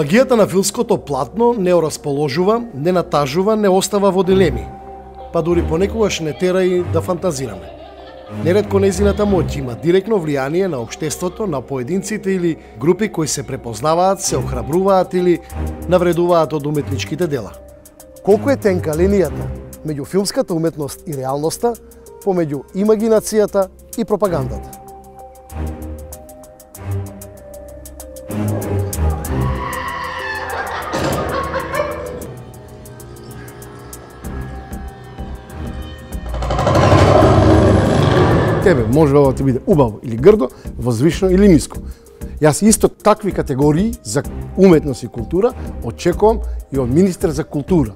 Магијата на филското платно не расположува, не натажува, не остава во дилеми, па дури понекогаш не тера и да фантазираме. Нередко незината моќ има директно влијание на општеството, на поединците или групи кои се препознаваат, се охрабруваат или навредуваат од уметничките дела. Колку е тенка линијата меѓу филмската уметност и реалноста, помеѓу имагинацијата и пропагандата. Тебе може да ти биде убаво или грдо, возвишено или ниско. Јас исто такви категории за уметност и култура очекувам и од министер за култура.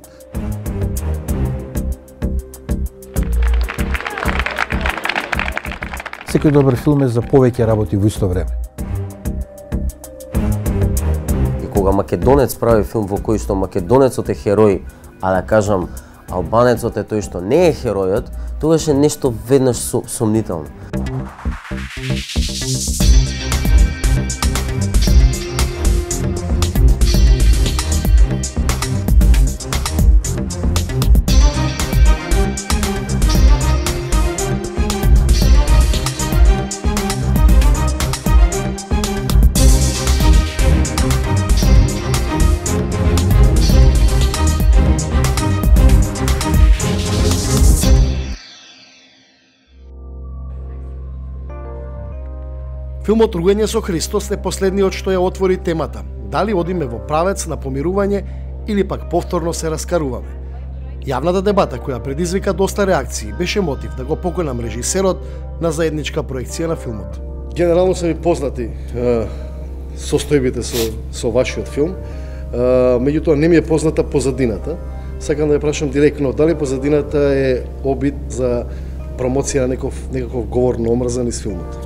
Секој добар филм е за повеќе работи во исто време. И кога македонец прави филм во кој што македонецот е херој, а да кажам албанецот е тој што не е херојот, тогаш е нешто веднаш сомнително. Филмот Ругање со Христос е последниот што ја отвори темата. Дали одиме во правец на помирување или пак повторно се раскаруваме. Јавната дебата која предизвика доста реакции беше мотив да го поконам режисерот на заедничка проекција на филмот. Генерално се ми познати е, состојбите со, со вашиот филм, е, меѓутоа не ми е позната позадината. Сакам да ја прашам директно, дали позадината е обид за промоција на некој некаков говор на омраза низ филмот?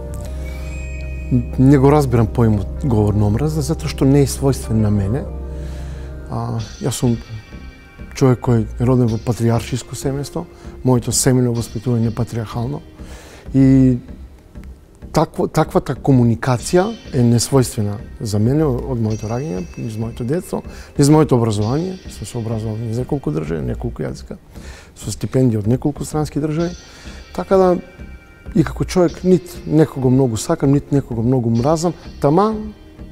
Не го разбирам поимот говор на омраза, затоа што не е својствен на мене. А, јас сум човек кој е роден во патриаршиско семејство, моето семено воспитување е патриархално. И таква, таквата комуникација е несвојствена за мене од моето раѓање, низ моето детство, низ моето образование, сум се образовал низ неколку држави, неколку јазика, со стипендија од неколку странски држави, така да и како човек нит некого многу сакам, нит некого многу мразам, тама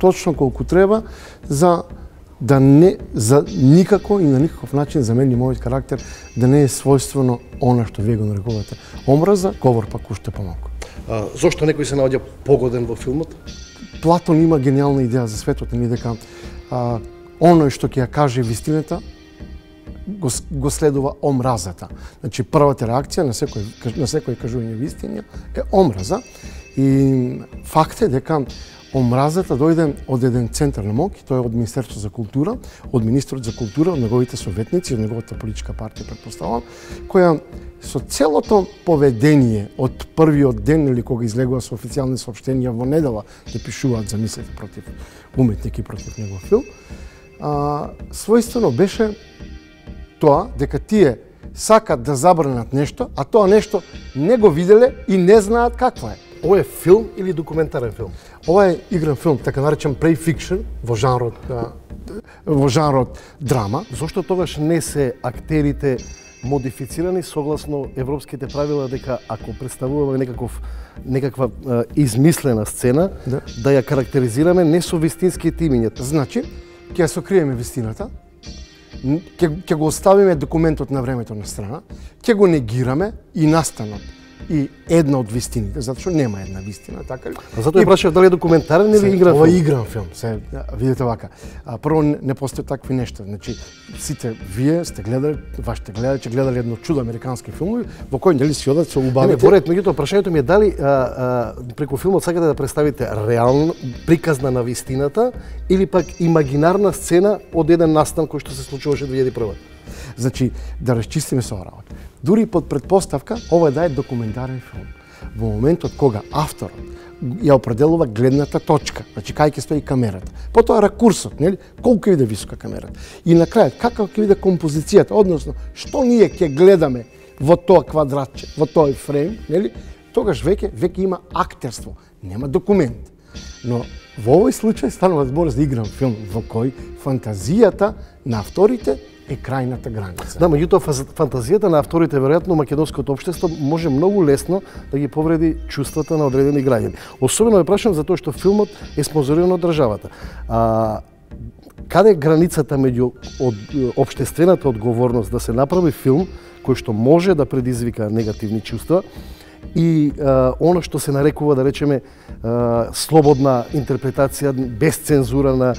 точно колку треба за да не за никако и на никаков начин за мен и мојот карактер да не е својствено она што вие го нарекувате омраза, говор пак уште помалку. А, зошто некој се наоѓа погоден во филмот? Платон има гениална идеја за светот, ни дека а, оној што ќе ја каже вистината, го, го следува омразата. Значи првата реакција на секој на секој кажување вистина е омраза и факт е дека омразата дојде од еден центар на МОК, тоа е од Министерството за култура, од министрот за култура, од неговите советници, од неговата политичка партија, предпоставам, која со целото поведение од првиот ден или кога излегува со официјални сообщенија во недела да пишуваат за мислите против уметник и против негов филм, а, својствено беше тоа дека тие сакат да забранат нешто, а тоа нешто не го виделе и не знаат какво е. Ова е филм или документарен филм? Ова е игран филм, така наречен play fiction во жанрот во жанрот драма. Зошто тогаш не се актерите модифицирани согласно европските правила дека ако представуваме некаков некаква е, измислена сцена да. да ја карактеризираме не со вистинските имиња. Значи, ќе ја сокриеме вистината, ќе, ќе го оставиме документот на времето на страна, ќе го негираме и настанот и една од вистините, затоа што нема една вистина, така ли? А затоа ја прашав дали е документарен или игран филм? Ова е игран филм, се видите вака. А, прво не постои такви нешта, значи сите вие сте гледали, вашите гледачи гледале едно чудо американски филм во кој нели си одат со убавите. Не, поред, меѓутоа прашањето ми е дали а, а, преку филмот сакате да представите реална приказна на вистината или пак имагинарна сцена од еден настан кој што се случуваше 2001 Значи, да расчистиме со работа. Дури под предпоставка, ова да е документарен филм. Во моментот кога авторот ја определува гледната точка, значи кај ќе стои камерата. Потоа ракурсот, нели? Колку ќе биде висока камерата. И на крајот каква ќе биде композицијата, односно што ние ќе гледаме во тоа квадратче, во тој фрейм, нели? Тогаш веќе веќе има актерство, нема документ. Но во овој случај станува збор за игран филм во кој фантазијата на авторите е крајната граница. Да, меѓутоа фантазијата на авторите, веројатно македонското општество може многу лесно да ги повреди чувствата на одредени граѓани. Особено е прашам затоа што филмот е спонзориран од државата. А, каде е границата меѓу од, обштествената одговорност да се направи филм кој што може да предизвика негативни чувства и а, оно што се нарекува, да речеме, слободна интерпретација, без цензура на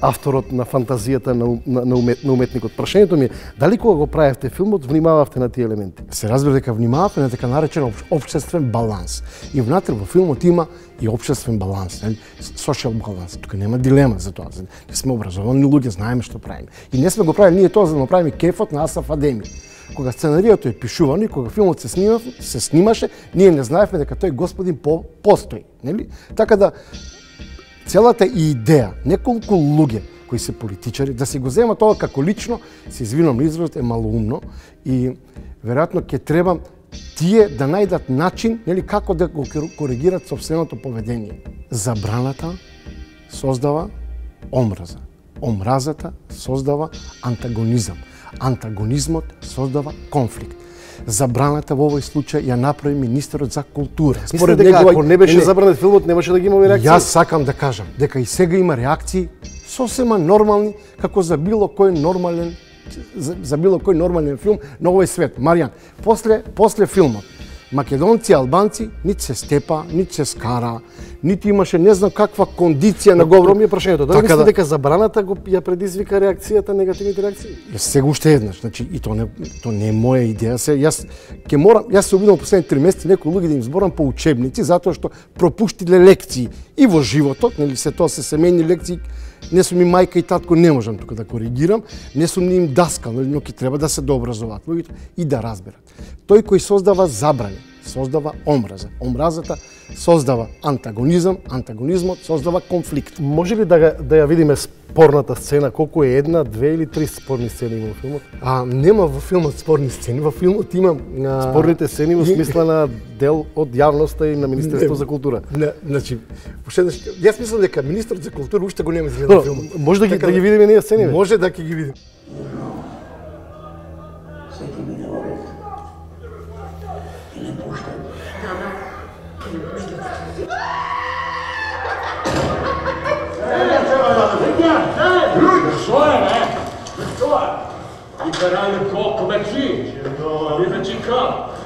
авторот на фантазијата на, на, на, умет, на уметникот. Прашањето ми е, дали кога го правевте филмот, внимававте на тие елементи? Се разбира дека внимававме на така наречен об- баланс. И внатре во филмот има и обшествен баланс, нели? Social баланс. Тука нема дилема за тоа. Не сме образовани луѓе, знаеме што правиме. И не сме го правили ние тоа за да направиме кефот на Асаф Адеми. Кога сценаријото е пишувано и кога филмот се снимав, се снимаше, ние не знаевме дека тој господин по, постои, нели? Така да целата идеја, неколку луѓе кои се политичари, да се го земат тоа како лично, се извинувам изразот, е малоумно и веројатно ќе треба тие да најдат начин, нели како да го коригираат собственото поведение. Забраната создава омраза. Омразата создава антагонизам. Антагонизмот создава конфликт. Забраната во овој случај ја направи министерот за култура. Според дека ако не беше забранет филмот, немаше да ги има реакции? Јас сакам да кажам дека и сега има реакции сосема нормални како за било кој нормален за, за било кој нормален филм на овој свет. Маријан, после после филмот македонци албанци нит се степа, нит се скара, нити имаше не знам каква кондиција на говор. Ми е прашањето. Дали Така мислите да- дека забраната го ја предизвика реакцијата, негативните реакции? Сега уште еднаш, значи и тоа не тоа не е моја идеја, се јас ќе морам, јас се обидам последните три месеци некои луѓе да им зборам по учебници затоа што пропуштиле лекции и во животот, нели се тоа се семејни лекции, не сум и мајка и татко, не можам тука да коригирам, не сум ни им даскал, но ќе треба да се дообразуваат луѓето и да разберат. Тој кој создава забрани, создава омраза. Омразата создава антагонизам, антагонизмот создава конфликт. Може ли да, га- да ја видиме спорната сцена? Колку е една, две или три спорни сцени во филмот? А нема во филмот спорни сцени, во филмот има а, Спорните сцени во смисла на дел од јавноста и на Министерство Не, за култура. Не, значи, уште јас мислам дека министрот за култура уште го нема изгледа филмот. може да ги, Така да ги видиме ние сцени? Може да ги видиме. Karalju koliko meči? I meči kao?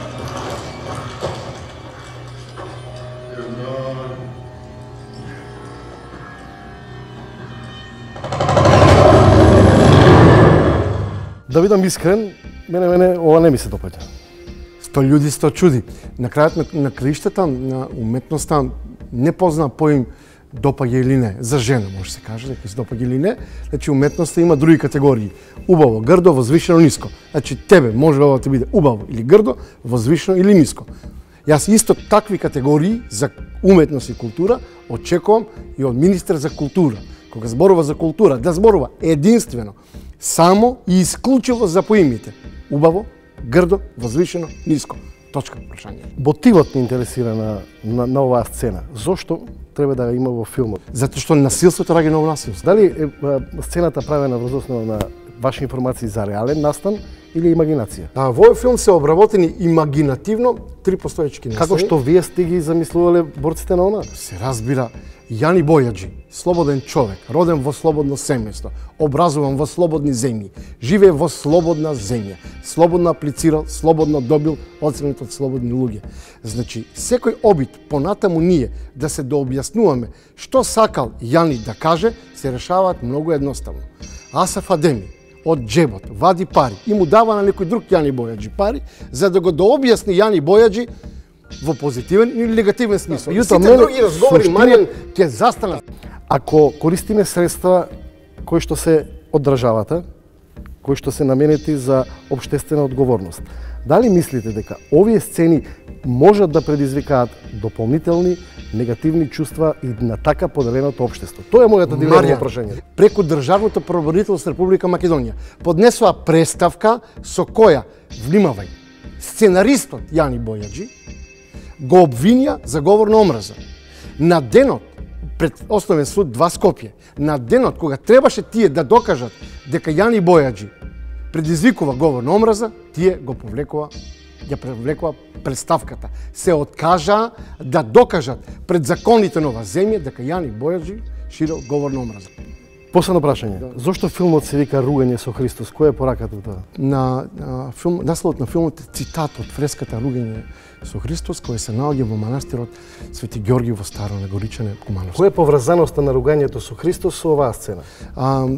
Да видам искрен, мене мене ова не ми се допаѓа. Сто луѓе, сто чуди. На крајот на, на краиштата, на уметноста, не позна поим допаѓа или не. За жена може се каже дека се допаѓа или не. Значи уметноста има други категории. Убаво, грдо, возвишено, ниско. Значи тебе може да да биде убаво или грдо, возвишено или ниско. Јас исто такви категории за уметност и култура очекувам и од министер за култура. Кога зборува за култура, да зборува единствено, само и исклучиво за поимите. Убаво, грдо, возвишено, ниско. Точка прашање. Мотивот ме интересира на, на, на оваа сцена. Зошто треба да ја има во филмот? Затоа што насилството раѓа ново насилство. Дали е а, сцената правена врз основа на ваши информации за реален настан или имагинација? А, во овој филм се обработени имагинативно три постоечки настани. Како што вие сте ги замислувале борците на она? се разбира Јани Бојаджи, слободен човек, роден во слободно семејство, образован во слободни земји, живее во слободна земја, слободно аплицирал, слободно добил оценет од слободни луѓе. Значи, секој обид понатаму ние да се дообјаснуваме што сакал Јани да каже, се решаваат многу едноставно. Асаф Адеми, од джебот, вади пари и му дава на некој друг Јани Бојаджи пари, за да го дообјасни Јани Бојаджи во позитивен или негативен смисол. Јутро, Сите други разговори, суштина- Маријан, ќе застанат. Ако користиме средства кои што се од државата, кои што се наменети за обштествена одговорност, дали мислите дека овие сцени можат да предизвикаат дополнителни негативни чувства и на така поделеното општество? Тоа е мојата дилема прашање. преку Државното правобранителство Република Македонија поднесоа преставка со која, внимавај, сценаристот Јани Бојаджи го обвинија за говор на омраза. На денот пред основен суд два Скопје. На денот кога требаше тие да докажат дека Јани Бојаджи предизвикува говор на омраза, тие го повлекува ја привлекува представката. Се откажа да докажат пред законите на ова земја дека Јани Бојаджи ширил говор на омраза. Последно прашање. Зошто филмот се вика Ругање со Христос? Која е пораката тоа? На, на филм, насловот на филмот е цитат од фреската Ругање со Христос кој се наоѓа во манастирот Свети Ѓорги во Старо Негоричане Кумановско. Која е поврзаноста на ругањето со Христос со оваа сцена? А,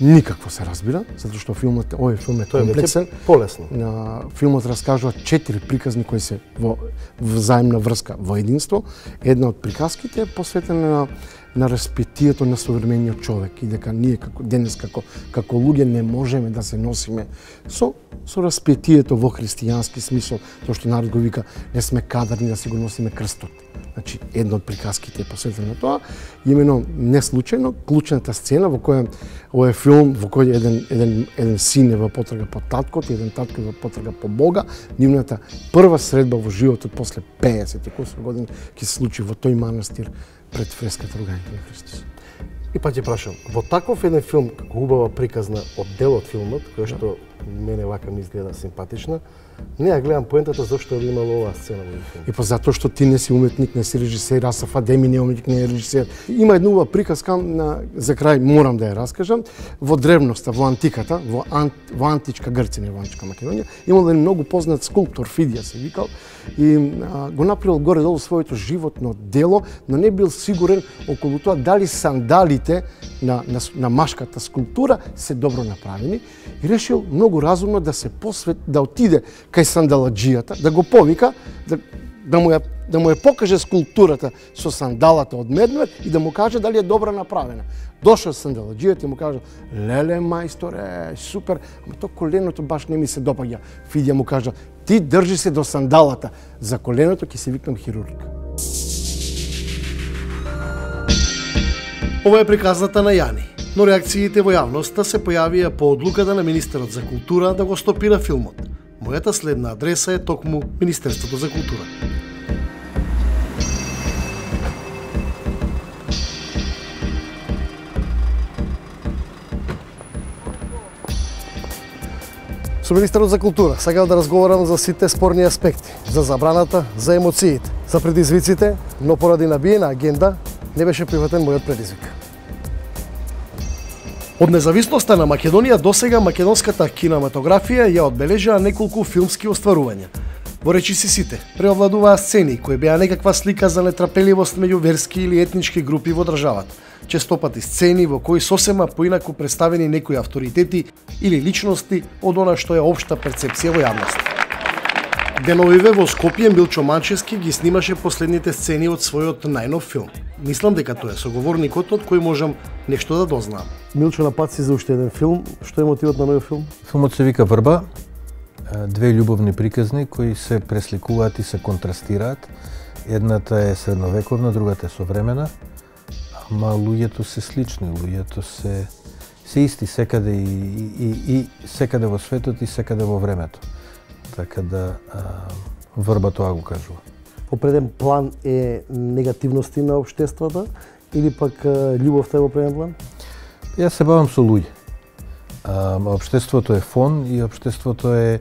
никакво се разбира, затоа што филмот, овој филм е Тоа е комплексен. веќе полесно. На филмот раскажува четири приказни кои се во взаимна врска, во единство. Една од приказките е посветена на на распитието на современиот човек и дека ние како денес како како луѓе не можеме да се носиме со со распитието во христијански смисол, тоа што народ го вика не сме кадарни да си го носиме крстот. Значи, една од приказките е посветена на тоа. Имено не случајно клучната сцена во која овој филм во кој еден еден еден син е во потрага по таткот, еден татко е во потрага по Бога, нивната прва средба во животот после 50 и кусор години ќе се случи во тој манастир пред фреската Ругањето на Христос. И па ќе прашам, во таков еден филм, како убава приказна од дел од филмот, која што мене вака ми изгледа симпатична, не ја гледам поентата зошто би имало оваа сцена во филм. И па затоа што ти не си уметник, не си режисер, Асаф Адеми не уметник, не е режисер. Има една убава приказка на за крај морам да ја раскажам. Во древноста, во антиката, во, ан, во античка Грција, не во античка Македонија, имал еден многу познат скулптор Фидија се викал и а, го направил горе-долу своето животно дело, но не бил сигурен околу тоа дали сандалите на, на, на машката скулптура се добро направени и решил многу разумно да се посвет, да отиде кај сандаладжијата, да го повика, да, да му ја да му ја покаже скулптурата со сандалата од медвед и да му каже дали е добро направена. Дошол сандаладжијата и му кажа, леле мајсторе, супер, ама то коленото баш не ми се допаѓа. Фидија му кажа, ти држи се до сандалата, за коленото ќе се викнам хирург. Ова е приказната на Јани, но реакциите во јавноста се појавија по одлуката на министерот за култура да го стопира филмот. Мојата следна адреса е токму Министерството за култура. Со Министерот за култура сакам да разговарам за сите спорни аспекти, за забраната, за емоциите, за предизвиците, но поради набиена агенда не беше прифатен мојот предизвик. Од независноста на Македонија до сега македонската кинематографија ја одбележаа неколку филмски остварувања. Во речиси сите, преовладуваа сцени кои беа некаква слика за нетрапеливост меѓу верски или етнички групи во државата. Честопати сцени во кои сосема поинаку представени некои авторитети или личности од она што е општа перцепција во јавноста. Деновиве во Скопје Милчо Манчески ги снимаше последните сцени од својот најнов филм. Мислам дека тоа е соговорникот од кој можам нешто да дознаам. Милчо на пат си за уште еден филм. Што е мотивот на новиот филм? Филмот се вика Врба, две љубовни приказни кои се пресликуваат и се контрастираат. Едната е средновековна, другата е современа, ама луѓето се слични, луѓето се се исти секаде и, и, и, и секаде во светот и секаде во времето. Така да а, Врба тоа го кажува. По преден план е негативности на општеството или пак љубовта е во преден план? Јас се бавам со луѓе. А, обштеството е фон и обштеството е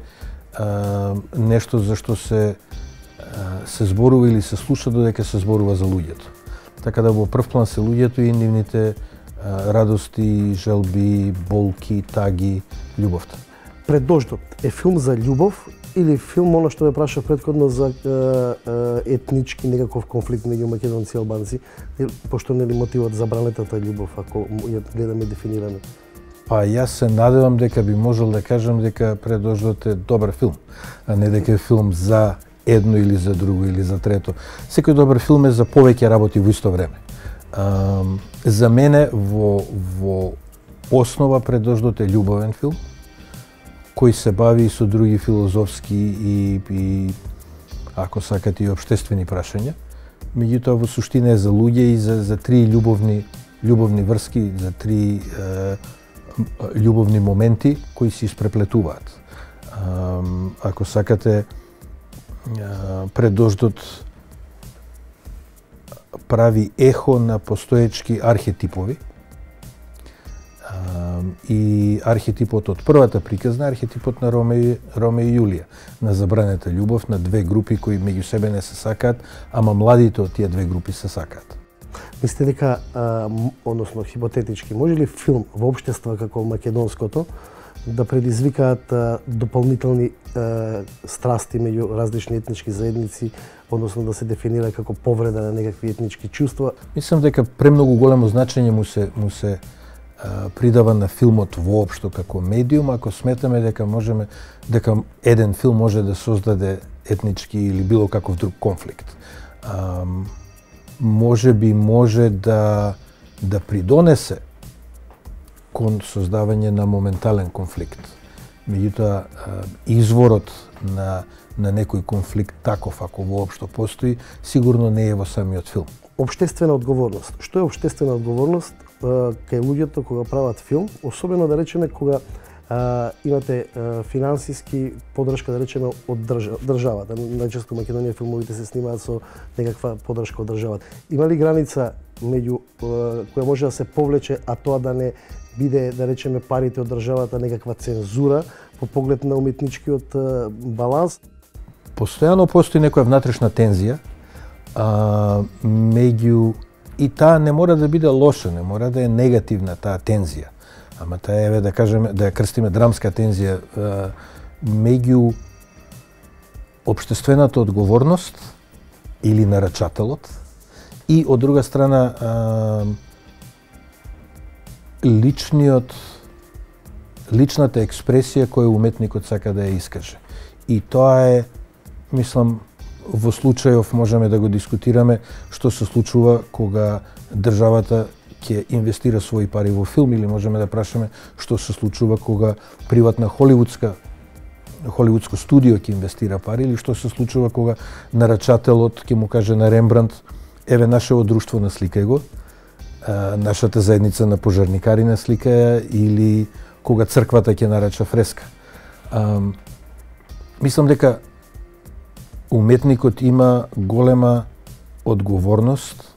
а, нешто за што се а, се зборува или се слуша додека се зборува за луѓето. Така да во прв план се луѓето и нивните а, радости, желби, болки, таги, љубовта. Пред дождот е филм за љубов или филм оно што ве прашав предходно за е, е, етнички некаков конфликт меѓу македонци и албанци, пошто нели мотивот за бранетата љубов ако ја гледаме дефинирано. Па јас се надевам дека би можел да кажам дека пред е добар филм, а не дека е филм за едно или за друго или за трето. Секој добар филм е за повеќе работи во исто време. А, за мене во во основа предождот е љубовен филм кој се бави со други филозофски и, и ако сакате и обштествени прашања. Меѓутоа во суштина е за луѓе и за, за три љубовни љубовни врски, за три е, љубовни моменти кои се испреплетуваат. Ако сакате пред дождот прави ехо на постоечки архетипови и архетипот од првата приказна, архетипот на Роме, Роме и Јулија, на забранета љубов на две групи кои меѓу себе не се сакаат, ама младите од тие две групи се сакаат. Мислите дека, а, односно хипотетички, може ли филм во обштества како македонското да предизвикаат а, дополнителни а, страсти меѓу различни етнички заедници, односно да се дефинира како повреда на некакви етнички чувства? Мислам дека премногу големо значење му се му се придава на филмот воопшто како медиум, ако сметаме дека можеме дека еден филм може да создаде етнички или било каков друг конфликт. А, може би може да да придонесе кон создавање на моментален конфликт. Меѓутоа, изворот на, на некој конфликт таков, ако воопшто постои, сигурно не е во самиот филм. Обштествена одговорност. Што е обштествена одговорност кај луѓето кога прават филм, особено да речеме кога а, имате а, финансиски подршка да речеме од држа, државата. Најчесто Македонија филмовите се снимаат со некаква подршка од државата. Има ли граница меѓу која може да се повлече, а тоа да не биде, да речеме, парите од државата некаква цензура по поглед на уметничкиот баланс? Постојано постои некоја внатрешна тензија а, меѓу и таа не мора да биде лоша, не мора да е негативна таа тензија. Ама таа еве да кажеме да ја крстиме драмска тензија меѓу општествената одговорност или нарачателот и од друга страна личниот личната експресија која уметникот сака да ја искаже. И тоа е, мислам, во случајов можеме да го дискутираме што се случува кога државата ќе инвестира своји пари во филм или можеме да прашаме што се случува кога приватна холивудска холивудско студио ќе инвестира пари или што се случува кога нарачателот ќе му каже на Рембрандт еве нашето друштво на сликај го нашата заедница на пожарникари на слика или кога црквата ќе нарача фреска. А, мислам дека уметникот има голема одговорност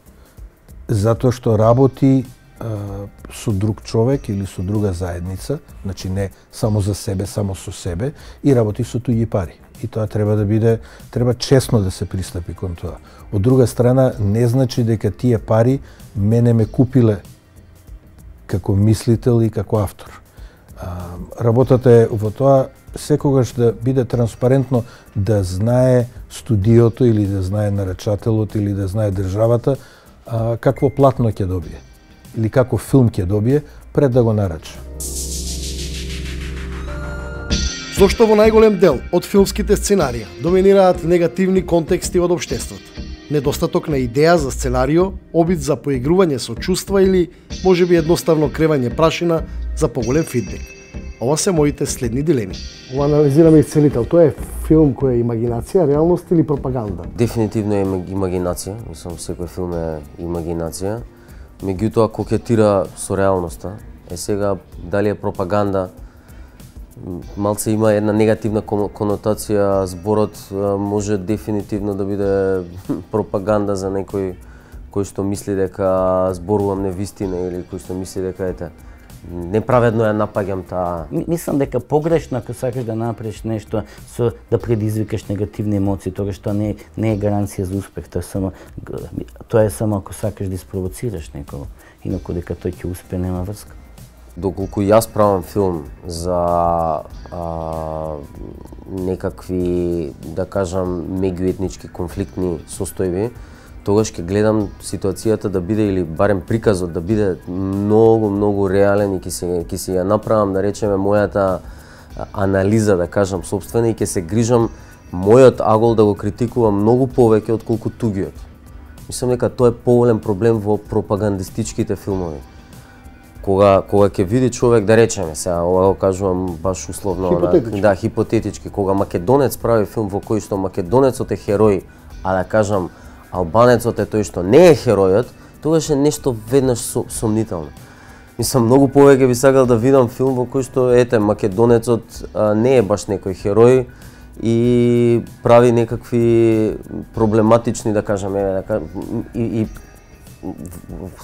затоа што работи а, со друг човек или со друга заедница, значи не само за себе, само со себе, и работи со туѓи пари. И тоа треба да биде, треба честно да се пристапи кон тоа. Од друга страна, не значи дека тие пари мене ме купиле како мислител и како автор. А, работата е во тоа секогаш да биде транспарентно да знае студиото или да знае нарачателот или да знае државата а, какво платно ќе добие или како филм ќе добие пред да го нарача. Зошто во најголем дел од филмските сценарија доминираат негативни контексти од обштеството? недостаток на идеја за сценарио, обид за поигрување со чувства или можеби едноставно кревање прашина за поголем фидбек. Ова се моите следни дилеми. Го анализираме исцелител. Тоа е филм кој е имагинација, реалност или пропаганда? Дефинитивно е имагинација. Мислам, секој филм е имагинација. Меѓутоа, кокетира со реалноста. Е сега, дали е пропаганда, малце има една негативна конотација, зборот може дефинитивно да биде пропаганда за некој кој што мисли дека зборувам невистина или кој што мисли дека ете неправедно ја напаѓам таа. Мислам дека погрешно ако сакаш да направиш нешто со да предизвикаш негативни емоции, тоа не не е гаранција за успех, тоа е само тоа е само ако сакаш да испровоцираш некого, инаку дека тој ќе успее нема врска доколку јас правам филм за а, некакви, да кажам, меѓуетнички конфликтни состојби, тогаш ќе гледам ситуацијата да биде или барем приказот да биде многу многу реален и ќе се ќе се ја направам да речеме мојата анализа да кажам собствена и ќе се грижам мојот агол да го критикувам многу повеќе отколку тугиот. Мислам дека тоа е поголем проблем во пропагандистичките филмови кога кога ќе види човек да речеме сега ова го кажувам баш условно хипотетички. да хипотетички кога македонец прави филм во кој што македонецот е херој а да кажам албанецот е тој што не е херојот тогаш е нешто веднаш сомнително Мислам, многу повеќе би сакал да видам филм во кој што, ете, македонецот а, не е баш некој херој и прави некакви проблематични, да кажам, е, да кажам, и, и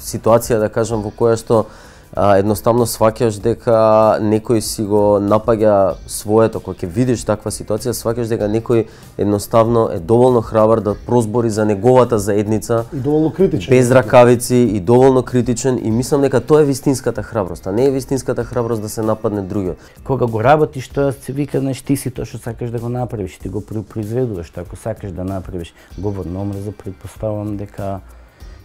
ситуација да кажам во која што а, едноставно сваќаш дека некој си го напаѓа своето, кога ќе видиш таква ситуација, сваќаш дека некој едноставно е доволно храбар да прозбори за неговата заедница, И доволно критичен. без ракавици и доволно критичен и мислам дека тоа е вистинската храброст, а не е вистинската храброст да се нападне другиот. Кога го работиш, тоа се вика, знаеш, ти си тоа што сакаш да го направиш, ти го про- произведуваш, тоа ако сакаш да направиш говор на омраза, предпоставувам дека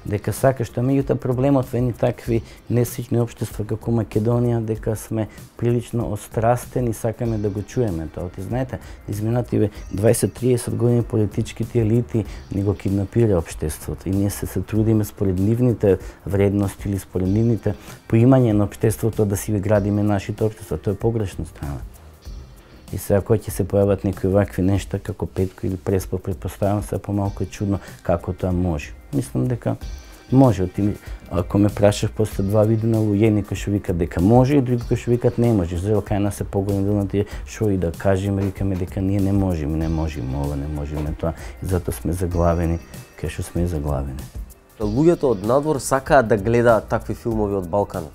дека сакаш тоа, меѓутоа проблемот во едни такви несични општества како Македонија, дека сме прилично острастени, сакаме да го чуеме тоа. Ти знаете, изминативе 20-30 години политичките елити ни го киднапира општеството и ние се се трудиме според нивните вредности или според нивните поимање на општеството да си градиме нашите општества. Тоа е погрешна страна. И сега кој ќе се појават некои вакви нешта како Петко или Преспо, предпоставам се помалку е чудно како тоа може. Мислам дека може. Оти, ако ме прашаш после два видеа луѓе, некои што викат дека може и други кои што викат не може. Зрел кај нас е поголем дел да на тие што и да кажем, викаме дека ние не можеме, не можеме ова, не можеме тоа. И затоа сме заглавени кај што сме заглавени. Луѓето од надвор сакаат да гледаат такви филмови од Балканот.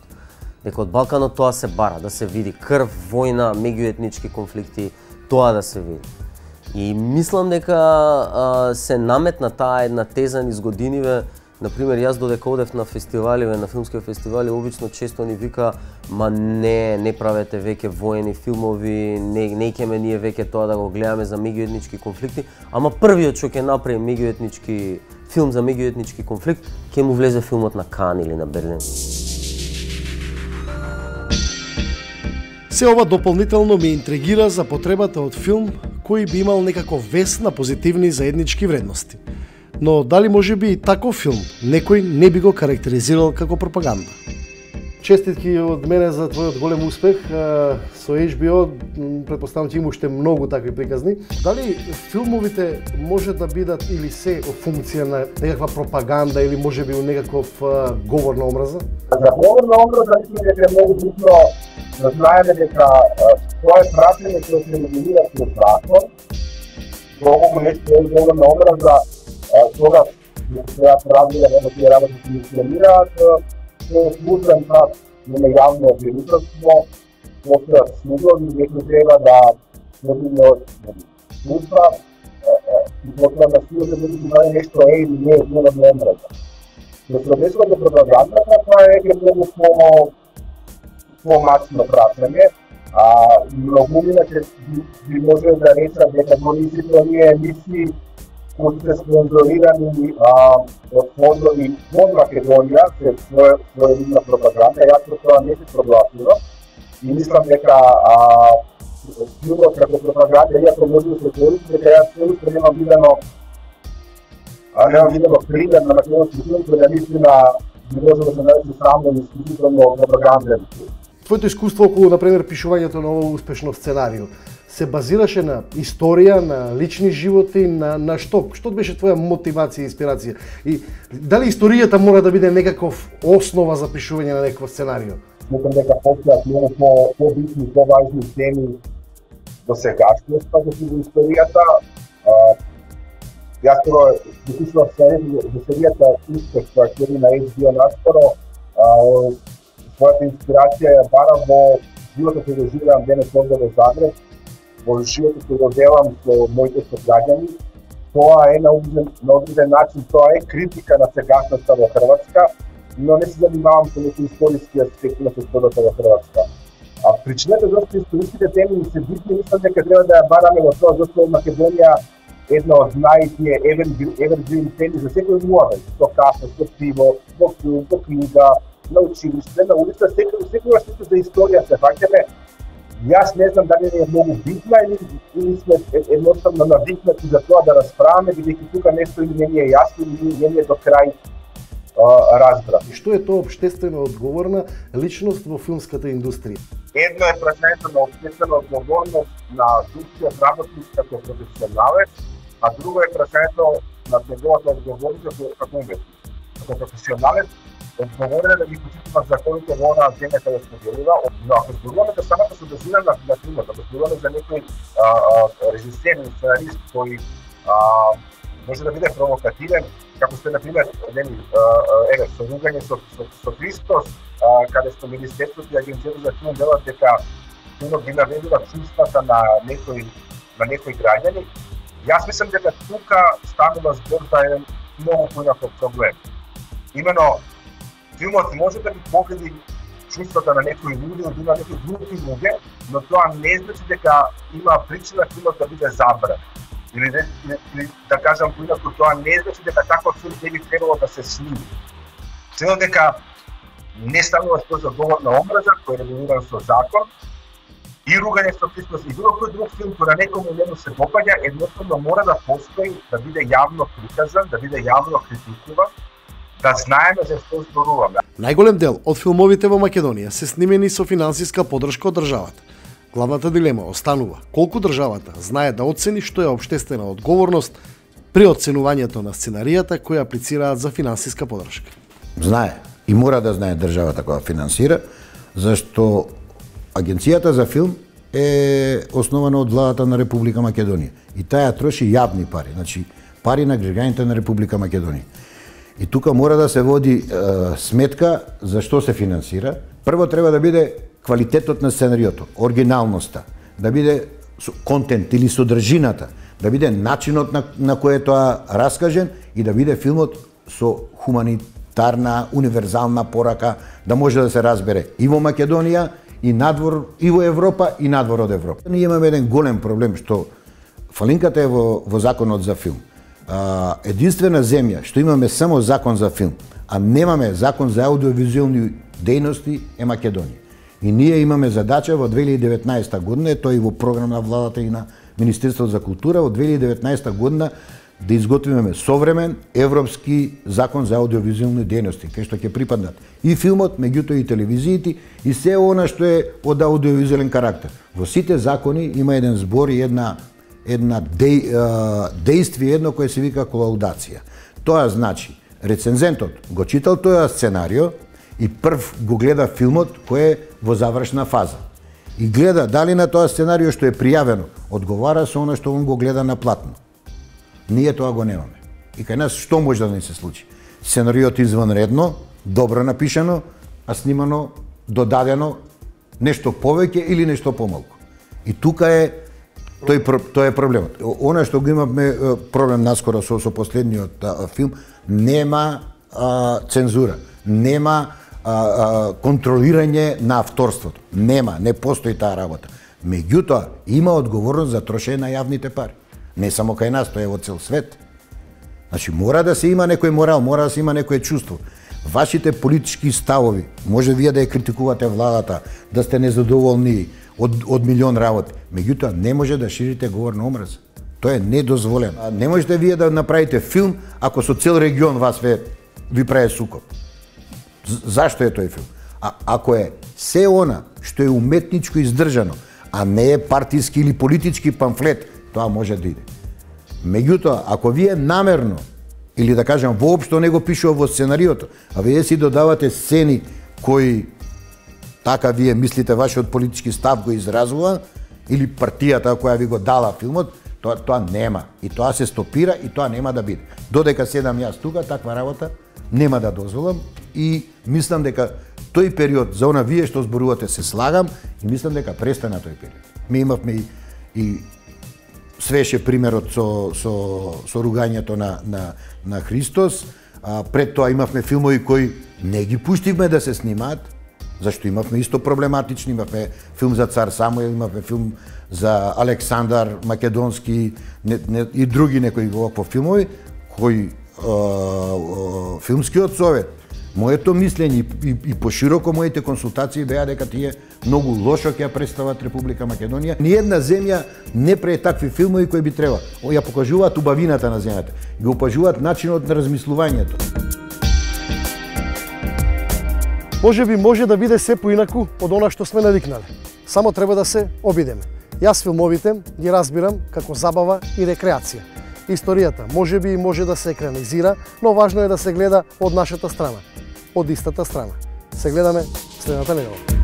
Дека од Балканот тоа се бара, да се види крв, војна, меѓуетнички конфликти, тоа да се види. И мислам дека а, се наметна таа една теза низ годиниве, Например, јас додека одев на фестиваливе, на филмски фестивали, обично често ни вика, ма не, не правете веќе воени филмови, не, не икеме ние веќе тоа да го гледаме за меѓуетнички конфликти, ама првиот што ќе направи меѓуетнички филм за меѓуетнички конфликт, ќе му влезе филмот на Кан или на Берлин. Се ова дополнително ме интригира за потребата од филм кој би имал некако вес на позитивни заеднички вредности. Но дали може би и таков филм некој не би го карактеризирал како пропаганда? Честитки од мене за твојот голем успех со HBO, предпоставам ќе има уште многу такви приказни. Дали филмовите може да бидат или се функција на некаква пропаганда или може би некаков говор на омраза? За говор на омраза мислам дека е многу битно да знаеме дека тоа е прашање koje се модулира со закон. Многу нешто е говор на омраза, а, тога треба правила да тие работи се функционираат, Да се службен прав има јавно обвинителство, постојат судови, некој треба да подигне да служба, и потреба да служба да види дали нешто е или не па е говор на омраза. Но се до пропагандата, тоа е некој многу по помачно прашање, а многумина ќе би, може да речат дека дори сите оние емисии кои се контролирани од фондови во Македонија, се своја своја видна пропаганда, јас со тоа не се согласувам. И мислам дека филмот како пропаганда, иако може да се користи, дека јас се уште немам видено а немам видено пример на македонски филм кој да наистина не може да се нарече само исклучително пропаганден. Твоето искуство околу, например, пишувањето на ово успешно сценарио се базираше на историја, на лични животи, на, на што? Што беше твоја мотивација и инспирација? И дали историјата мора да биде некаков основа за пишување на некој сценарио? Мислам дека постојат многу по побитни, поважни теми до сегашност, па за го историјата. А, јас прво допишував за серијата Успех, која ќе на HBO наскоро, својата инспирација ја бара во животот кој го живеам денес овде во Загреб, во животот кој го делам со моите сограѓани. Тоа е на одреден, на одреден начин, тоа е критика на сегашноста во Хрватска, но не се занимавам со некои историски аспекти на состојбата во Хрватска. А причината зашто историските теми ми се битни, мислам дека треба да ја бараме во тоа зашто Македонија една од најтие evergreen теми за секој младеж, со кафе, со пиво, во филм, во книга, на училиште, на улица, секој секогаш што за историја се фаќаме, Јас не знам дали не е многу битна или, или сме едноставно навикнати за тоа да расправаме, бидејќи тука нешто или не ни е јасно или не ни е до крај а, разбра. И што е тоа обштествено одговорна личност во филмската индустрија? Едно е прашањето на обштествена одговорност на духиот работник како професионалец, а друго е прашањето на неговата одговорност како, како. Како професионалец, одговорен да ги почитува законите во онаа земја каде се делува, но ако зборуваме за самата содржина на, на филмот, ако зборуваме за некој режисер или сценарист кој а, може да биде провокативен, како што е, например, нели, еве, со ругање со, со, со Христос, а, каде што Министерството и Агенцијата за филм делат дека филмот ги наведува чувствата на некој на некој граѓани. Јас мислам дека тука станува збор за еден многу поинаков проблем. Имено, филмот може да ги повреди чувствата на некои луѓе да или на некои групи луѓе, но тоа не значи дека има причина филмот да биде забран. Или, или, или да кажам поинаку, тоа не значи дека таков филм не би требало да се сними. Цело дека не станува спор за говор на омраза, кој е регулиран со закон, и ругање со Христос и било кој друг филм кој на некому не се попаѓа, едноставно мора да постои, да биде јавно приказан, да биде јавно критикуван, да знаеме за што зборуваме. Најголем дел од филмовите во Македонија се снимени со финансиска подршка од државата. Главната дилема останува колку државата знае да оцени што е обштествена одговорност при оценувањето на сценаријата кои аплицираат за финансиска подршка. Знае и мора да знае државата која финансира, зашто Агенцијата за филм е основана од владата на Република Македонија и таа троши јавни пари, значи пари на граѓаните на Република Македонија. И тука мора да се води е, сметка за што се финансира. Прво треба да биде квалитетот на сценариото, оригиналноста, да биде контент или содржината, да биде начинот на, на кој е тоа раскажен и да биде филмот со хуманитарна, универзална порака, да може да се разбере и во Македонија, и надвор, и во Европа, и надвор од Европа. Ние имаме еден голем проблем што фалинката е во, во законот за филм а, единствена земја што имаме само закон за филм, а немаме закон за аудиовизуелни дејности е Македонија. И ние имаме задача во 2019 година, тој и во програм на владата и на Министерството за култура, во 2019 година да изготвиме современ европски закон за аудиовизуелни дејности, кај што ќе припаднат и филмот, меѓутоа и телевизиите и се она што е од аудиовизуелен карактер. Во сите закони има еден збор и една една деј, действие едно кое се вика колаудација. Тоа значи, рецензентот го читал тоа сценарио и прв го гледа филмот кој е во завршна фаза. И гледа дали на тоа сценарио што е пријавено одговара со она што он го гледа на платно. Ние тоа го немаме. И кај нас што може да не се случи? Сценариот извонредно, добро напишано, а снимано, додадено нешто повеќе или нешто помалку. И тука е Тој, тој е проблемот. Она што го имавме проблем наскоро со, со последниот а, филм, нема а, цензура, нема а, а, контролирање на авторството. Нема, не постои таа работа. Меѓутоа, има одговорност за трошење на јавните пари. Не само кај нас, тоа е во цел свет. Значи, мора да се има некој морал, мора да се има некој чувство. Вашите политички ставови, може вие да ја критикувате владата, да сте незадоволни, од, од милион работи. Меѓутоа, не може да ширите говор на омраз. Тоа е недозволено. А не можете вие да направите филм ако со цел регион вас ве, ви прае сукоп. Зашто е тој филм? А ако е се она што е уметничко издржано, а не е партиски или политички памфлет, тоа може да иде. Меѓутоа, ако вие намерно или да кажам воопшто не го пишува во сценариото, а вие си додавате сцени кои така вие мислите вашиот политички став го изразува или партијата која ви го дала филмот, тоа тоа нема и тоа се стопира и тоа нема да биде. Додека седам јас тука, таква работа нема да дозволам и мислам дека тој период за она вие што зборувате се слагам и мислам дека престана тој период. Ми имавме и, и свеше примерот со, со, со ругањето на, на, на Христос, а, пред тоа имавме филмови кои не ги пуштивме да се снимаат, Зашто имавме исто проблематични, имавме филм за цар Самуел, имавме филм за Александар Македонски не, не, и други некои овакво филмови, кои а, филмскиот совет Моето мислење и, и, и пошироко моите консултации беа дека тие многу лошо ќе ја представат Република Македонија. Ни една земја не прее такви филмови кои би треба. Ја покажуваат убавината на земјата, ги упажуваат начинот на размислувањето. Може би може да биде се поинаку од она што сме навикнале. Само треба да се обидеме. Јас филмовите ги разбирам како забава и рекреација. Историјата може би може да се екранизира, но важно е да се гледа од нашата страна, од истата страна. Се гледаме следната недела.